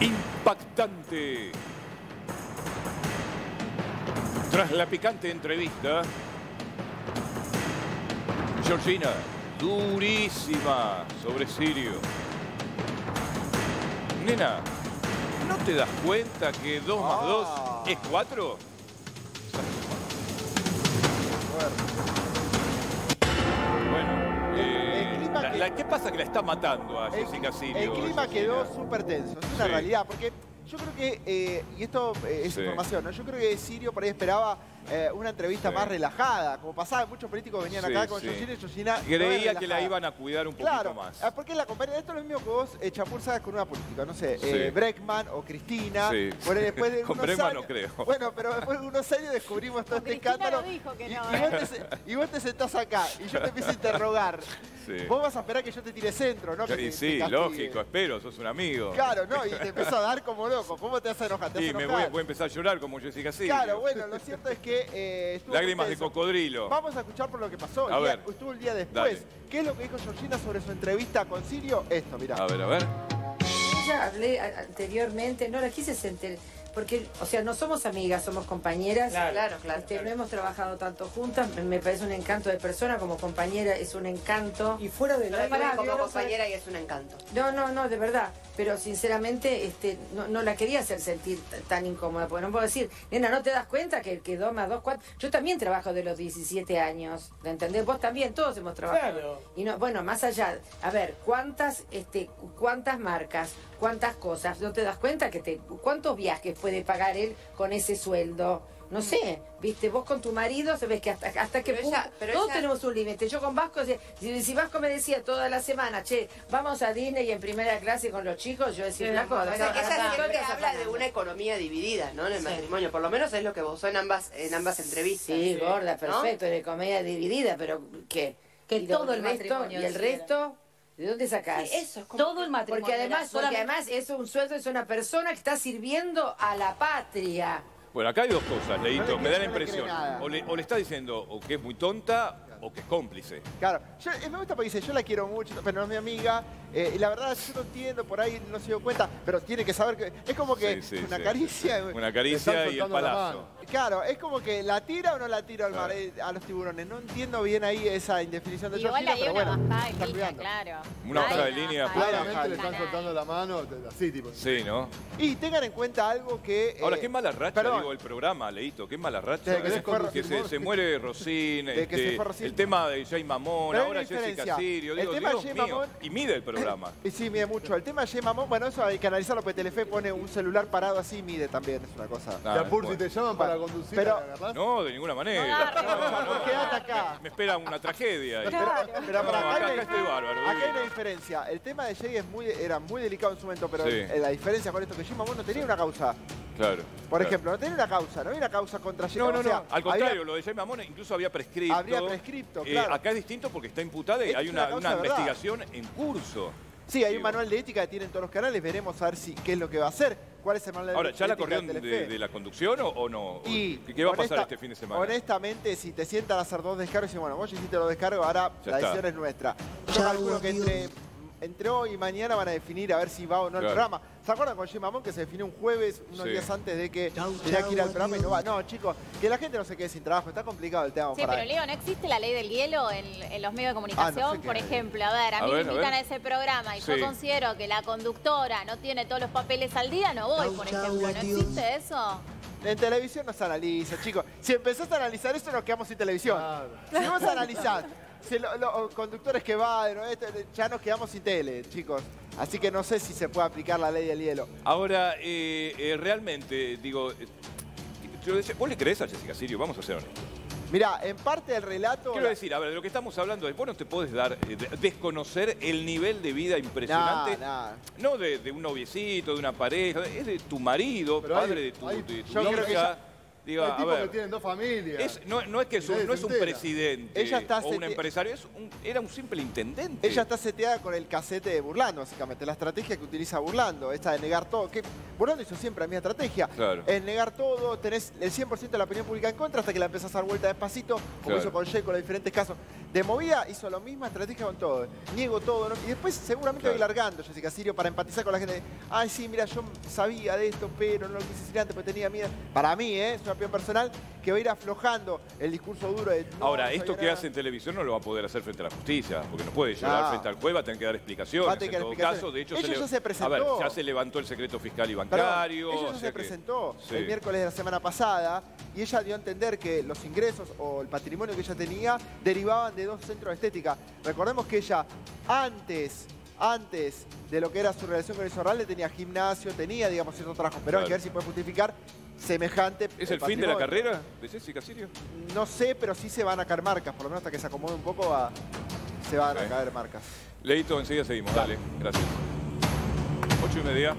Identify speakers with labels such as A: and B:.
A: Impactante. Tras la picante entrevista, Georgina, durísima sobre Sirio. Nena, ¿no te das cuenta que 2 más 2
B: Ah.
A: es 4? ¿Qué pasa que la está matando a Jessica Sirio?
B: el clima quedó súper tenso, es una
A: Sí.
B: realidad, porque yo creo que, eh, y esto eh, es
A: Sí.
B: información, ¿no? yo creo que Sirio por ahí esperaba eh, una entrevista
A: Sí.
B: más relajada, como pasaba, muchos políticos venían
A: Sí,
B: acá con
A: sí.
B: Georgina y Georgina...
A: Creía que la iban a cuidar un poquito
B: Claro,
A: más.
B: ah, porque la compañía, esto es lo mismo que vos, eh, Chapur, sabes con una política, no sé,
A: Sí.
B: eh, Breckman o Cristina.
A: Sí.
B: Bueno, después de
A: Con
B: unos
A: Breckman
B: años-
A: no creo.
B: Bueno, pero después de unos años descubrimos todo este
C: Cristina
B: escándalo.
C: lo dijo que
B: y,
C: no,
B: y
C: ¿eh?
B: vos te, y vos te sentás acá y yo te empiezo a interrogar.
A: Sí.
B: Vos vas a esperar que yo te tire centro, ¿no? Que te-
A: Y
B: te
A: sí,
B: castigue.
A: lógico, espero, sos un amigo.
B: Claro, ¿no? Y te empiezo a dar como loco. ¿Cómo te vas a enojar? ¿Te vas
A: Y
B: a
A: me voy, voy a empezar a llorar como Jessica Sirio.
B: Claro, bueno, lo cierto es que eh,
A: Lágrimas de cocodrilo.
B: Vamos a escuchar por lo que pasó.
A: A
B: El día-
A: ver.
B: estuvo el día después.
A: Dale.
B: ¿Qué es lo que dijo Georgina sobre su entrevista con Sirio? Esto, mirá.
A: A ver, a ver.
D: Ya hablé anteriormente, no la quise sentir, porque, o sea, no somos amigas, somos compañeras.
E: Claro, claro.
D: Este, No hemos trabajado tanto juntas, me- me parece un encanto de persona, como compañera es un encanto. Y fuera de
E: Pero
D: Pará,
E: como compañera y es un encanto.
D: No, no, no, de verdad. Pero sinceramente este, no, no la quería hacer sentir tan incómoda. Porque no puedo decir, nena, ¿no te das cuenta que, que dos más dos, cuatro? Yo también trabajo de los 17 años. ¿Me entendés? Vos también, todos hemos trabajado. Y no, bueno, más allá, a ver, ¿cuántas, este, cuántas marcas, cuántas cosas? ¿No te das cuenta que te, cuántos viajes puede pagar él con ese sueldo? No sé, viste, vos con tu marido se ves que hasta, hasta qué
E: Pero
D: punto.
E: ella- pero
D: todos
E: ella-
D: tenemos un límite. Yo con Vasco, si, si Vasco me decía toda la semana, che, vamos a Disney en primera clase con los chicos, yo decía, flaco,
E: O sea, que ella siempre habla de una economía dividida, ¿no? En el
D: Sí.
E: matrimonio. Por lo menos es lo que vos en ambas, en ambas entrevistas.
D: Sí, gorda,
E: ¿no?
D: perfecto, de comedia dividida, pero ¿qué?
C: Que
D: Y
C: todo el
D: resto,
C: matrimonio
D: ¿Y el resto? ¿De dónde sacás?
E: Sí, eso es como...
C: Todo el matrimonio.
D: Porque además, porque además es un sueldo, es una persona que está sirviendo a la patria.
A: Bueno, acá hay dos cosas, Leito.
B: No
A: me da la
B: cree- no le
A: impresión. O le, o le está diciendo o que es muy tonta o que es cómplice.
B: Claro, yo, eh, me gusta porque dice, yo la quiero mucho, pero no es mi amiga, eh, y la verdad yo no entiendo, por ahí no se dio cuenta, pero tiene que saber que es como que
A: Sí, sí,
B: una
A: sí.
B: caricia.
A: Una caricia y el palazo.
B: Claro, es como que la tira o no la tira al mar,
A: Claro.
B: eh, a los tiburones. No entiendo bien ahí esa indefinición de
C: Igual
B: Georgina, pero bueno, está
C: línea, claro.
A: Una bajada de línea,
F: Claramente le están soltando la mano, así tipo.
A: Sí, ¿no?
B: Y tengan en cuenta algo que...
A: Ahora,
B: eh,
A: qué mala racha,
B: perdón.
A: digo, el programa, Leito. Qué mala racha.
B: Que se
A: se, muere Rosín,
B: Desde que se
A: este,
B: fue Rosín.
A: El tema de Jay Mamón,
B: Pero
A: ahora Jessica
B: diferencia.
A: Sirio.
B: El
A: Digo,
B: tema de
A: Dios
B: Jay
A: mío.
B: Mamón-
A: Y mide el programa.
B: Y sí, mide mucho. El tema de Jay Mamón, bueno, eso hay que analizarlo, porque Telefe pone un celular parado así y mide también, es una cosa...
A: Ah,
F: Yapur,
A: bueno.
F: si te llaman para
B: Bueno,
F: conducir,
B: pero-
F: ¿la agarrás?
A: No, de ninguna manera.
B: Quédate acá.
A: Me espera una tragedia. ahí.
B: Pero, pero
A: No,
B: para acá,
A: acá,
B: hay
A: acá
B: una-
A: estoy bárbaro.
B: acá hay
A: divino.
B: una diferencia. El tema de Jay es muy, era muy delicado en su momento, pero
A: Sí.
B: el- la diferencia con esto que Jay Mamón no tenía una causa.
A: Claro.
B: Por
A: claro.
B: ejemplo, no tenía una causa, no había una causa contra
A: No, no,
B: o
A: no. Al contrario, lo de Jay Mamón incluso había prescripto.
B: Habría prescripto,
A: Eh,
B: claro.
A: acá es distinto porque está imputada y
B: Esto
A: hay una, investigación en curso.
B: Sí, hay un manual de ética que tienen todos los canales, veremos a ver si qué es lo que va a hacer. ¿Cuál es el manual
A: Ahora,
B: de
A: ¿ya la corrieron de, la conducción o, o no?
B: Y
A: ¿Qué, va a pasar este fin de semana?
B: Honestamente, si te sientan a hacer dos descargos y dicen, bueno, vos ya hiciste los descargos, ahora
A: Ya
B: la
A: está.
B: decisión es nuestra. Yo calculo que entre, entre hoy y mañana van a definir a ver si va o no el
A: Claro.
B: programa. ¿Se acuerdan con Jim Mamón que se definió un jueves, unos
A: Sí.
B: días antes de que tenía que ir al programa y no va? No, chicos, que la gente no se quede sin trabajo, está complicado el tema.
C: Sí,
B: para
C: pero Leo, ¿no existe la ley del hielo en, en los medios de comunicación?
B: Ah, no sé qué
C: Por ejemplo, a ver, a,
A: A
C: mí
A: ver,
C: me invitan a ese programa y
A: Sí.
C: yo considero que la conductora no tiene todos los papeles al día, no voy, por ejemplo. ¿No existe eso?
B: En televisión no se analiza, chicos. Si empezás a analizar eso, nos quedamos sin televisión. Si vos analizás si lo- los conductores que van, ¿no? Esto, ya nos quedamos sin tele, chicos. Así que no sé si se puede aplicar la ley del hielo.
A: Ahora, eh, eh, realmente, digo, eh, ¿vos le crees a Jessica Sirio? Vamos a ser honestos.
B: Mirá, en parte del relato...
A: Quiero decir, a ver, de lo que estamos hablando es, vos no te podés dar, eh, de- desconocer el nivel de vida impresionante.
B: Nah, nah.
A: No de, de un noviecito, de una pareja, es de tu marido,
F: Pero
A: padre
F: hay-
A: de tu,
F: hay-
A: de tu
B: yo creo que.
A: A
F: tipos que tienen dos familias.
A: es- no, no es que es un,
F: Nadie
A: no es un presidente
B: Ella está
A: o un empresario, es un- era un simple intendente.
B: Ella está seteada con el casete de Burlando, básicamente. La estrategia que utiliza Burlando, esta de negar todo. Que Burlando hizo siempre la misma estrategia.
A: Claro.
B: Es negar todo, tenés el 100% de la opinión pública en contra hasta que la empezás a dar vuelta despacito, como
A: Claro.
B: hizo con Jay con los diferentes casos. De movida hizo la misma estrategia con todo. Niego todo. ¿no? Y después seguramente a
A: Claro.
B: largando Jessica Sirio para empatizar con la gente. Ay, sí, mira, yo sabía de esto, pero no lo quise decir antes porque tenía miedo. Para mí, ¿eh? es una opinión personal que va a ir aflojando el discurso duro de... no,
A: Ahora, esto que
B: nada.
A: hace en televisión no lo va a poder hacer frente a la justicia, porque no puede llegar
B: No.
A: frente al juez, va a tener que dar explicaciones.
B: Va a tener que
A: en
B: dar
A: todo
B: explicaciones.
A: caso, de hecho,
B: Ellos
A: le-
B: ya se
A: A
B: presentó.
A: ver, ya se levantó el secreto fiscal y
B: Perdón,
A: bancario. o
B: ya
A: sea
B: se
A: que-
B: presentó
A: Sí.
B: el miércoles de la semana pasada y ella dio a entender que los ingresos o el patrimonio que ella tenía derivaban de dos centros de estética. Recordemos que ella antes, antes de lo que era su relación con el Sorralde tenía gimnasio, tenía, digamos, ciertos trabajos, pero hay
A: Claro.
B: que ver si puede justificar semejante
A: ¿Es el fin de la carrera de Jessica Sirio?
B: No sé, pero sí se van a caer marcas, por lo menos hasta que se acomode un poco va- se van a caer marcas.
A: Leito, enseguida seguimos. Dale, gracias. Ocho y media.